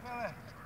fella.